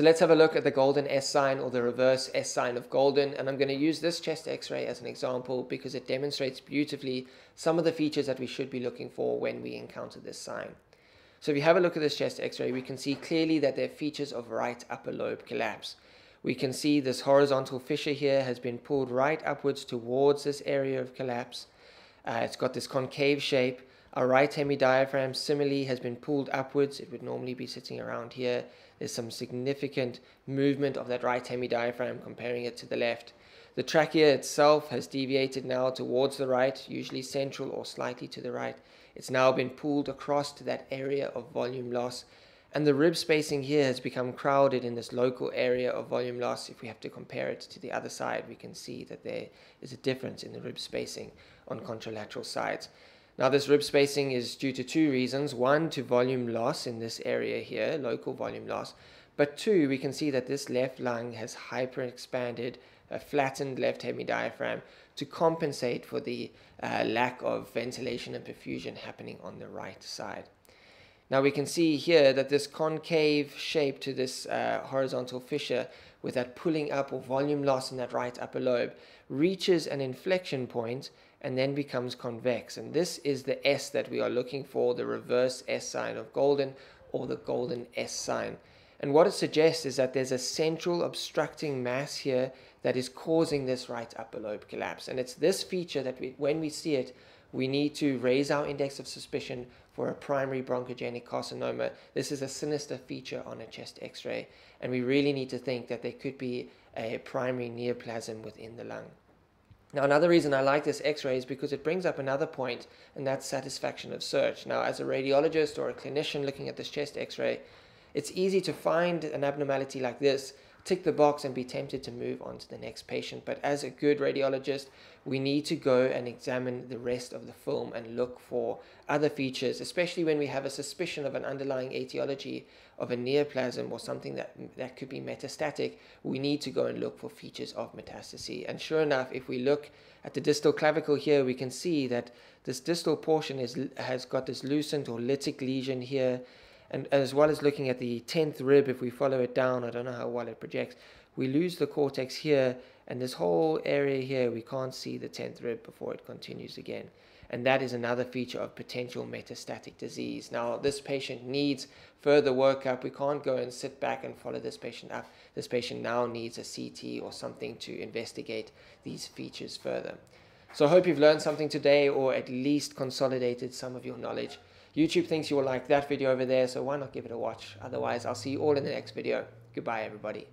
So let's have a look at the golden S sign or the reverse S sign of golden. And I'm going to use this chest x-ray as an example because it demonstrates beautifully some of the features that we should be looking for when we encounter this sign. So if you have a look at this chest x-ray, we can see clearly that there are features of right upper lobe collapse. We can see this horizontal fissure here has been pulled right upwards towards this area of collapse. Uh, it's got this concave shape. Our right hemidiaphragm similarly has been pulled upwards. It would normally be sitting around here. There's some significant movement of that right hemidiaphragm comparing it to the left. The trachea itself has deviated now towards the right, usually central or slightly to the right. It's now been pulled across to that area of volume loss. And the rib spacing here has become crowded in this local area of volume loss. If we have to compare it to the other side, we can see that there is a difference in the rib spacing on contralateral sides. Now this rib spacing is due to two reasons. One, to volume loss in this area here, local volume loss. But two, we can see that this left lung has hyperexpanded, a flattened left hemidiaphragm to compensate for the uh, lack of ventilation and perfusion happening on the right side. Now we can see here that this concave shape to this uh, horizontal fissure with that pulling up or volume loss in that right upper lobe reaches an inflection point and then becomes convex. And this is the S that we are looking for, the reverse S sign of golden or the golden S sign. And what it suggests is that there's a central obstructing mass here that is causing this right upper lobe collapse. And it's this feature that we, when we see it, we need to raise our index of suspicion for a primary bronchogenic carcinoma. This is a sinister feature on a chest x-ray, and we really need to think that there could be a primary neoplasm within the lung. Now, another reason I like this x-ray is because it brings up another point, and that's satisfaction of search. Now, as a radiologist or a clinician looking at this chest x-ray, it's easy to find an abnormality like this tick the box and be tempted to move on to the next patient. But as a good radiologist, we need to go and examine the rest of the film and look for other features, especially when we have a suspicion of an underlying etiology of a neoplasm or something that, that could be metastatic. We need to go and look for features of metastasis. And sure enough, if we look at the distal clavicle here, we can see that this distal portion is, has got this lucent or lytic lesion here and as well as looking at the 10th rib, if we follow it down, I don't know how well it projects, we lose the cortex here, and this whole area here, we can't see the 10th rib before it continues again. And that is another feature of potential metastatic disease. Now, this patient needs further workup. We can't go and sit back and follow this patient up. This patient now needs a CT or something to investigate these features further. So I hope you've learned something today or at least consolidated some of your knowledge. YouTube thinks you will like that video over there, so why not give it a watch? Otherwise, I'll see you all in the next video. Goodbye, everybody.